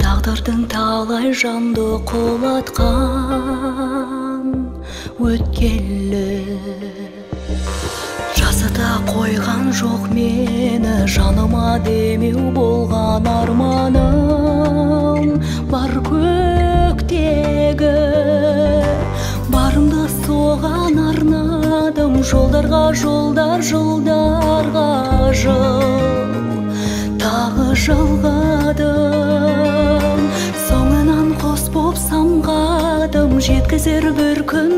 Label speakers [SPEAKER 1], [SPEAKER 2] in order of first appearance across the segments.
[SPEAKER 1] тағдырдың талай жанды құлатқан өткелі. Жасыта қойған жоқ мені жаныма демеу болған арманым бар көктегі. Барымды соған арнадым жолдарға жолдар жылдарға жеткізер бір күн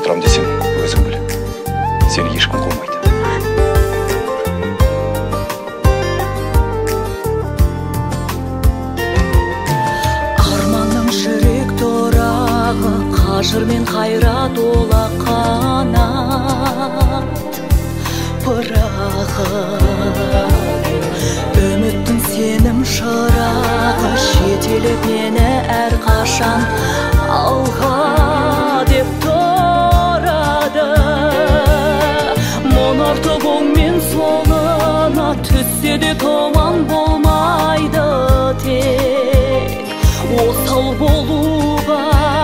[SPEAKER 2] тұрам десең өзің біл. Сені ешкім қумайды
[SPEAKER 1] арманның жүрек торағы қажыр мен қайрат ола қанат. Пырағы үміттің сенім шырағы жетелеп мені әрқашан алға 走过路吧。